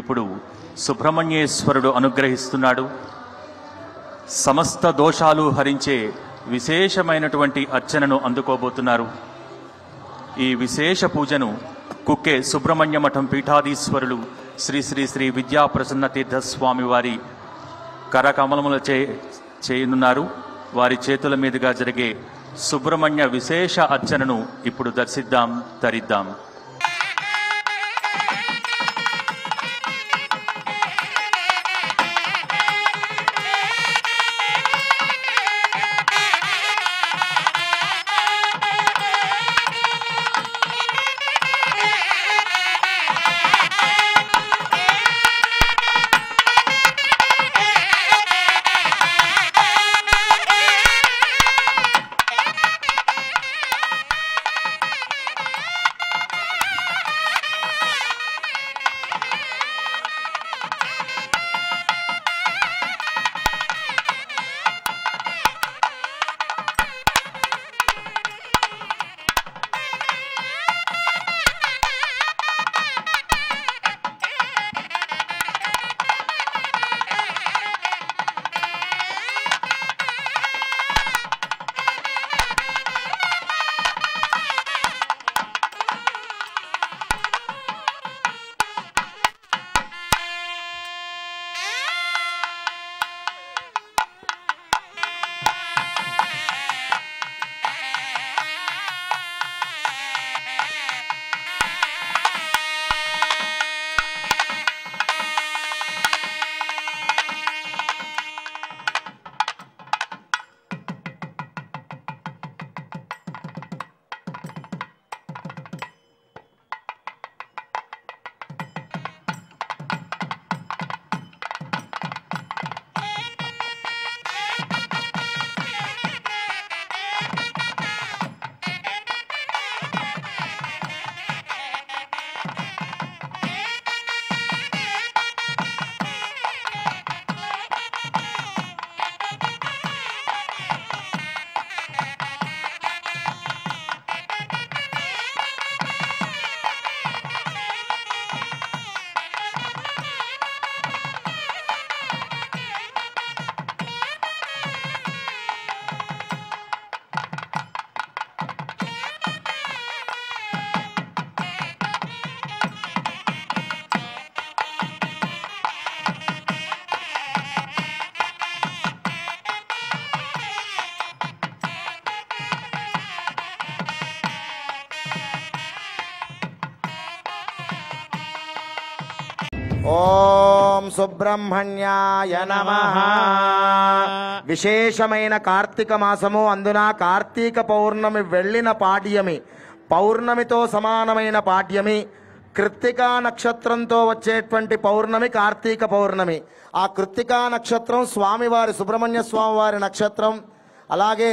ఇప్పుడు సుబ్రహ్మణ్యేశ్వరుడు అనుగ్రహిస్తున్నాడు. సమస్త దోషాలు హరించే విశేషమైనటువంటి అర్చనను అందుకోబోతున్నారు. ఈ విశేష పూజను కుక్కే సుబ్రహ్మణ్య మఠం పీఠాధీశ్వరులు శ్రీ శ్రీ శ్రీ విద్యా ప్రసన్న తీర్థ స్వామి వారి కరకమలముల చే చేయనున్నారు. వారి చేతుల మీదుగా జరిగే సుబ్రహ్మణ్య విశేష అర్చనను ఇప్పుడు దర్శిద్దాం తరిద్దాం సుబ్రహ్మణ్యాయ నమ. విశేషమైన కార్తీక మాసము అందున కార్తీక పౌర్ణమి వెళ్ళిన పాడ్యమి పౌర్ణమితో సమానమైన పాడ్యమి కృత్తికా నక్షత్రంతో వచ్చేటువంటి పౌర్ణమి కార్తీక పౌర్ణమి. ఆ కృత్తికా నక్షత్రం స్వామివారి సుబ్రహ్మణ్య స్వామి వారి నక్షత్రం. అలాగే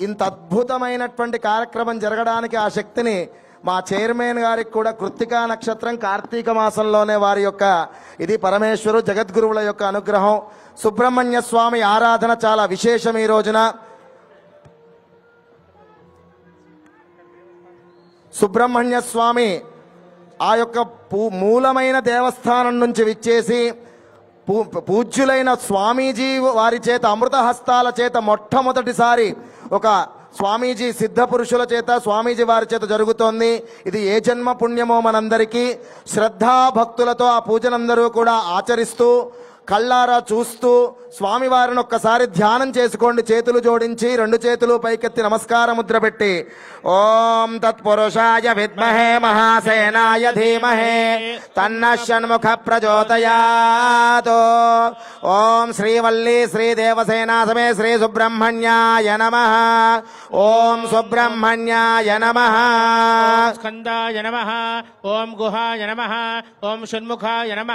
ఇంత అద్భుతమైనటువంటి కార్యక్రమం జరగడానికి ఆ శక్తిని మా చైర్మన్ గారికి కూడా కృత్తికా నక్షత్రం కార్తీక మాసంలోనే వారి యొక్క ఇది పరమేశ్వరు జగద్గురువుల యొక్క అనుగ్రహం. సుబ్రహ్మణ్య స్వామి ఆరాధన చాలా విశేషం ఈ రోజున. సుబ్రహ్మణ్య స్వామి ఆ యొక్క పూ- మూలమైన దేవస్థానం నుంచి విచ్చేసి పూ- పూజ్యులైన స్వామీజీ వారి చేత అమృత హస్తాల చేత మొట్టమొదటిసారి ఒక స్వామీజీ సిద్ధ పురుషుల చేత స్వామీజీ వారి చేత జరుగుతోంది. ఇది ఏ జన్మ పుణ్యమో మనందరికీ శ్రద్ధా భక్తులతో ఆ పూజనందరూ కూడా ఆచరిస్తూ కళ్ళారా చూస్తూ స్వామివారిని ఒక్కసారి ధ్యానం చేసుకోండి. చేతులు జోడించి రెండు చేతులు పైకెత్తి నమస్కార ముద్ర పెట్టి ఓం తత్పురుషాయ విద్మహే మహాసేనాయ ధీమహే తన్న షణ్ముఖ ప్రచోదయాత్. ఓం శ్రీవల్లి శ్రీ దేవసేనాసమే శ్రీ సుబ్రహ్మణ్యాయ నమ. ఓం సుబ్రహ్మణ్యాయ నమ. స్కందాయ నమ. ఓం గుహాయ నమ. ఓం షణ్ముఖాయ నమ.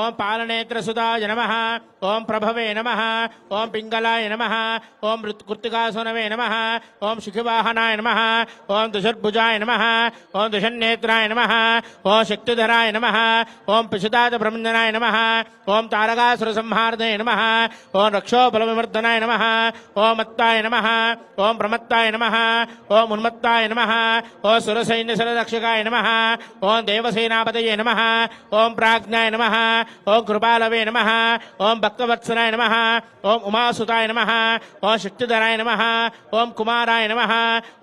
ఓం పాలనేత్రసుదాయ నమ. ఓం ప్రభవే కుంభావే నమ ఓం పింగళాయ నమ ఓం కృత్తికాసునవే నమ ఓం శిఖివాహనాయ నమ ఓం దుషర్భుజాయ నమ ఓం దుషన్నేత్రాయ నమ ఓం శక్తిధరాయ నమ ఓం పిశుదాత బ్రహ్మణాయ నమ ఓం తారకాసుర సంహార్దయ నమ ఓం రక్షోబలవివర్ధనాయ నమ ఓం మత్తాయ నమ ఓం ప్రమత్తాయ నమ ఓం ఉన్మత్తాయ నమ ఓం సురసైన్య శరదక్షకాయ నమ ఓం దేవసేనాపతయే నమ ఓం ప్రాజ్ఞాయ నమ ఓం కృపాలవే నమ नमः। ॐ उमासुताय नमः। ॐ शक्तिधराय नमः। ॐ कुमाराय नमः।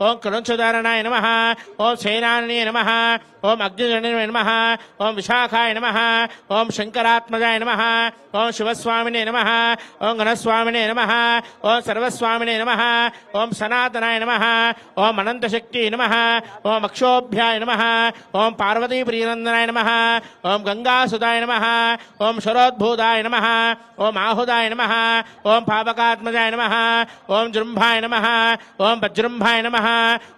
ॐ क्रुंसुधाराय नमः। ॐ सेनानय नमः। ॐ अग्निजनय नमः। ॐ विशाखाय नमः। ॐ शङ्करात्मजाय नमः। శంకరాత్మజాయ నమ ఓం శివస్వామినే నమ ఓం గణస్వామినే నమ ఓం సర్వస్వామినే నమ ఓం సనాతనాయ నమ ఓం అనంతశక్తి నమ ఓం అక్షోభ్యాయ నమ ఓం పార్వతీ ప్రియనందనాయ నమ ఓం గంగాసుదాయ నమ ఓం శరోద్భూతాయ నమ ఓం ఆహుదాయ నమ ఓం పాపకాత్మజాయ నమ ఓం జృంభాయ నమ ఓం వజ్రంభాయ నమ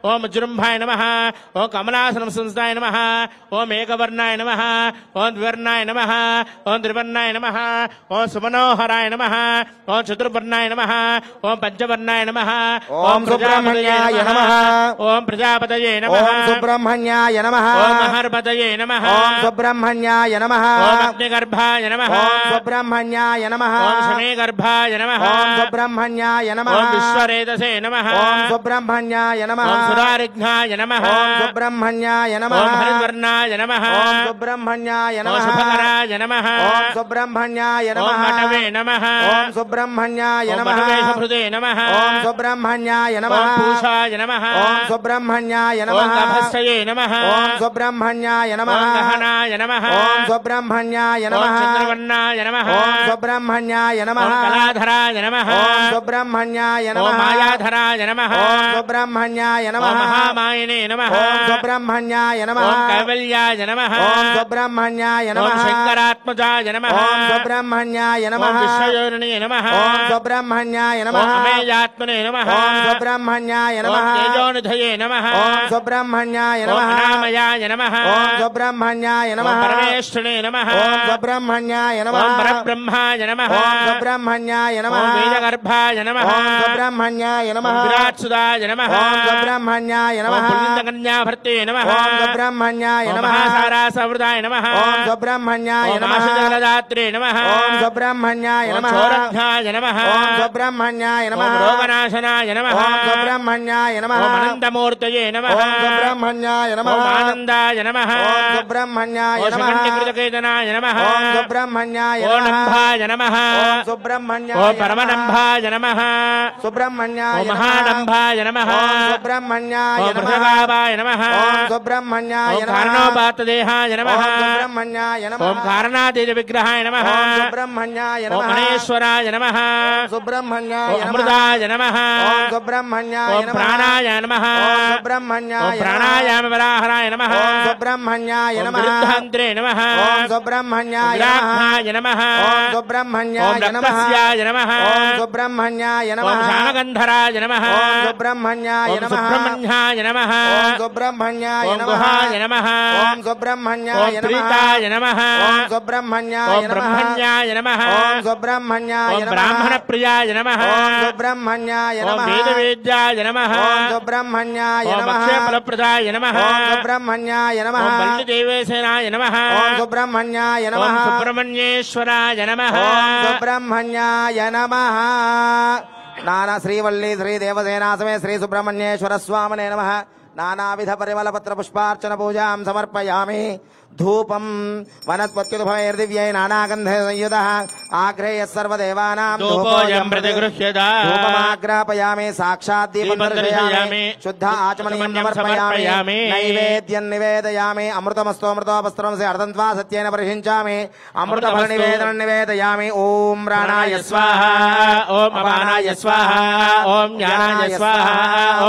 ఓం వజ్రంభాయ నమ ఓం కమలాసనం సంస్థాయ నమ ఓం ఏకవర్ణాయ నమ ఓం ద్వివర్ణాయ నమ ఓం త్రివర్ణాయ నమ ఓం సుమనోహరాయ నమ ఓం చతుర్వర్ణాయ నమ ఓం పంచవర్ణాయ నమ ఓం సుబ్రహ్మణ్యాయ నమః. ఓం ప్రజాపతయే నమ ఓం సుబ్రహ్మణ్యాయ నమ ఓం మహర్పతయే నమ ఓం సుబ్రహ్మణ్యాయ నమ ఓం అగ్నిగర్భాయ నమ ఓం సుబ్రహ్మణ్యాయ నమ ఓం సమేగర్భాయ నమ ఓం సుబ్రహ్మణ్యాయ నమ ఓం విశ్వరేతసే నమ ఓం సుబ్రహ్మణ్యాయ నమ ఓం సురారిఘ్నాయ నమ ఓం సుబ్రహ్మణ్యాయ నమ ఓం హరివర్ణాయ నమ ఓం సుబ్రహ్మణ్యాయ ఓం నమ శుభకరాయ నమ ఓం సుబ్రహ్మణ్యాయ నమ ఓం మఠవే నమ ఓం సుబ్రహ్మణ్యాయ ఓం నమ మఠవేశభృదే నమ ఓం సుబ్రహ్మణ్యాయ నమ ఓం పూషాయ నమ ఓం సుబ్రహ్మణ్యాయ నమ ఓం గభస్తయే నమ ఓం సుబ్రహ్మణ్యాయ నమ ఓం గహనాయ నమ ఓం సుబ్రహ్మణ్యాయ నమ ఓం చంద్రవర్ణాయ నమ ఓం సుబ్రహ్మణ్యాయ నమ ఓం కళాధరాయ నమ ఓం సుబ్రహ్మణ్యాయ నమ ఓం మాయాధరాయ నమ ఓం సుబ్రహ్మణ్యాయ నమ ఓం మహామాయనే నమ ఓం సుబ్రహ్మణ్యాయ నమ ఓం కైవల్యాయ నమ ఓం సుబ్రహ్మణ్యాయ నమ ఓం శంకరాత్మజాయ నమ ఓం సుబ్రహ్మణ్యాయ నమ ఓం విశ్వయోనినే నమ ఓం సుబ్రహ్మణ్యాయ నమ ఓం అమేయాత్మనే నమ ఓం సుబ్రహ్మణ్యాయ నమ ఓం తేజోనిధయే నమ ఓం సుబ్రహ్మణ్యాయ నమ ఓం అనామయాయ నమ ఓం సుబ్రహ్మణ్యాయ నమ ఓం పరమేశ్వరే నమ ఓం సుబ్రహ్మణ్యాయ నమ ఓం పరబ్రహ్మాయ నమ ఓం సుబ్రహ్మణ్యాయ నమ ఓం వేదగర్భాయ నమ ఓం సుబ్రహ్మణ్యాయ నమ ఓం సుబ్రహ్మణ్యాయ నమ ఓం సుబ్రహ్మణ్యాయ ఓం సుబ్రహ్మణ్యాయ ఓం సుబ్రహ్మణ్యాయ చోరఘ్నాయ నమ ఓం సుబ్రహ్మణ్యాయ నమ ఓం రోగనాశనాయ నమ ఓం సుబ్రహ్మణ్యాయ నమ ఓం అనంతమూర్తయే నమ ఓం సుబ్రహ్మణ్యాయ నమ ఓం ఆనందాయ నమ ఓం సుబ్రహ్మణ్యాయ ఓం నమ ఓం సుబ్రహ్మణ్యాయ ఓం నమ ఓం సుబ్రహ్మణ్యాయ ఓం నమః. పరమనంభాయ సుబ్రహ్మణ్యాయ ఓం నమః. మహానంభాయ ఓం సుబ్రహ్మణ్యాయ నమః. ఓం సుబ్రహ్మణ్యాయ నమ ఓం సుబ్రహ్మణ్యాయ నమః. ఓం కారణాతీత విగ్రహాయ నమ ఓం సుబ్రహ్మణ్యాయ నమః. గణేశ్వరాయ నమ సుబ్రహ్మణ్యాయ. అమృతాయ నమ సుబ్రహ్మణ్యాయ. ప్రాణాయ నమ సుబ్రహ్మణ్యాయ నమః. ప్రాణాయామ వరాహరాయ నమ సుబ్రహ్మణ్యాయ నమః. విరుద్ధాంత్రే నమ సుబ్రహ్మణ్యాయ నమః. సుబ్రహ్మణ్యాయ నమః. నమ సుబ్రహ్మణ్యాయ నమః. శ్యామగంధరాయ నమ సుబ్రహ్మణ్యాయ నమః. సుబ్రహ్మణ్యాయ నమ సుబ్రహ్మణ్యాయ నమః. గుహాయ నమ ఓం సుబ్రహ్మణ్యాయ నమః. నమ ఓం సుబ్రహ్మణ్యాయ నమః. బ్రహ్మణ్యాయ నమ ఓం సుబ్రహ్మణ్యాయ. బ్రాహ్మణ ప్రియాయ నమ సుబ్రహ్మణ్యాయ ఓం నమః. వేదవేద్యాయ నమ ఓం సుబ్రహ్మణ్యాయ ఓం నమః. సుబ్రహ్మణ్యాయ నమః. బల్లిదేవేశనాయ నమ సుబ్రహ్మణ్యాయ నమః. సుబ్రహ్మణ్యేశ్వరాయ నమ సుబ్రహ్మణ్యాయ నమః నానా శ్రీవల్లి శ్రీ శ్రీ సుబ్రహ్మణ్యేశ్వర స్వామినే నమ నానావిధ పరిమళ పత్ర పుష్పార్చన పూజాం సమర్పయామి ధూపం వనస్పత్యుద్భవైర్దివ్యై నానాగంధ సంయుత ఆగ్రేయ సర్వదేవానాం ధూపమాగ్రాపయామి సాక్షాత్ దీపం దర్శయామి. శుద్ధ ఆచమనీయం సమర్పయామి. నైవేద్యం నివేదయామి అమృతమస్తో అమృతోపస్త్రం అర్థం త్వా సత్యేన పరిహించామి అమృత ఫల నివేదనం నివేదయామి ఓం ప్రాణాయ స్వాహ ఓం అపానాయ స్వాహ ఓం జ్ఞానాయ స్వాహ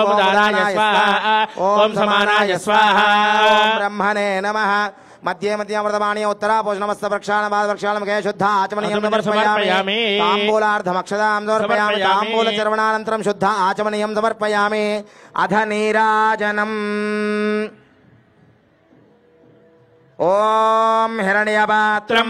ఓం దానాయ స్వాహ ఓం సమానాయ స్వాహ ఓం బ్రహ్మణే నమ మధ్య మధ్య అమృతమాణి ఉత్తరా పోషణమస్త ప్రక్షాళన పాద ప్రక్షాళన కే శుద్ధ ఆచమనీయం అమృతం సమర్పయామి సమర్పయామి. తాంబూలార్థం అక్షదాం సమర్పయామి సమర్పయామి. తాంబూల చర్వణానంతరం శుద్ధ ఆచమనీయం సమర్పయామి అధ నీరాజనం ఓం హిరణ్యపాత్రం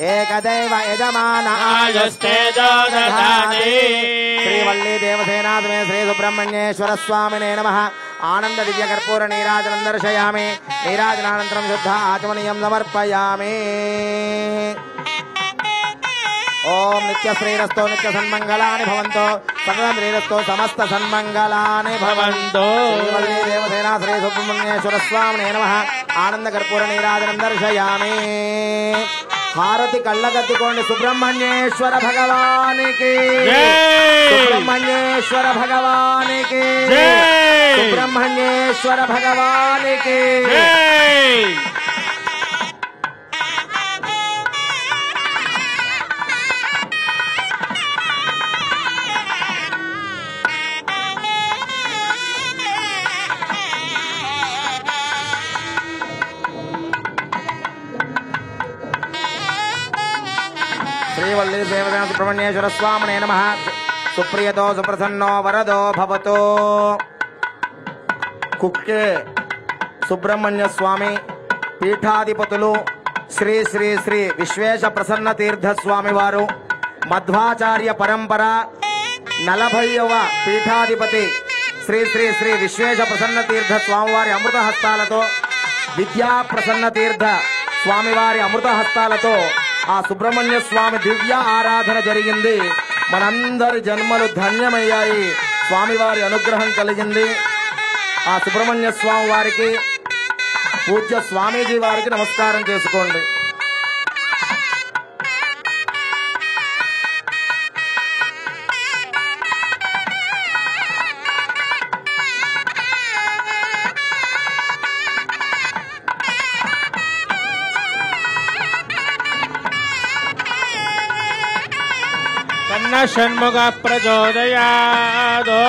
ఏకదైవ యజమాన శ్రీవల్లీ దేవసేనా సమే శ్రీ సుబ్రహ్మణ్యేశ్వర స్వామినే నమ. ఆనంద దివ్య కర్పూర నీరాజనం దర్శయామి. నీరాజనానంతరం శుద్ధ ఆచమనీయం సమర్పయామి. ఓం నిత్య శ్రీరస్తో నిత్య సన్మంగళాని భవంతో సకల శ్రీరస్తో సమస్త సన్మంగళాని భవంతో భవంతో. శ్రీవల్లీ దేవసేనా శ్రీ సుబ్రహ్మణ్యేశ్వర స్వామినే నమ. ఆనంద కర్పూర నీరాజనం దర్శయామి. హారతి కళ్ళగత్తుకోండి సుబ్రహ్మణ్యేశ్వర భగవానికి! సుబ్రహ్మణ్యేశ్వర భగవానికి! సుబ్రహ్మణ్యేశ్వర భగవానికి శ్రీవల్లి దేవసేన సుబ్రహ్మణ్యేశ్వర స్వామినే నమ. సుప్రియతో సుప్రసన్నో వరదో భవతో. కుక్కే సుబ్రహ్మణ్య స్వామి పీఠాధిపతులు శ్రీ శ్రీ శ్రీ విశ్వేశ ప్రసన్న తీర్థ స్వామి వారు. మధ్వాచార్య పరంపర నలభైవ పీఠాధిపతి శ్రీ శ్రీ శ్రీ విశ్వేశ ప్రసన్న తీర్థ స్వామివారి అమృత హస్తాలతో విద్యా ప్రసన్న తీర్థ స్వామివారి అమృత హస్తాలతో ఆ సుబ్రహ్మణ్య స్వామి దివ్య ఆరాధన జరిగింది. మనందరి జన్మలు ధన్యమయ్యాయి. స్వామివారి అనుగ్రహం కలిగింది. ఆ సుబ్రహ్మణ్య స్వామి వారికి పూజ్య స్వామీజీ వారికి నమస్కారం చేసుకోండి. षण्मुख प्रचोदयादो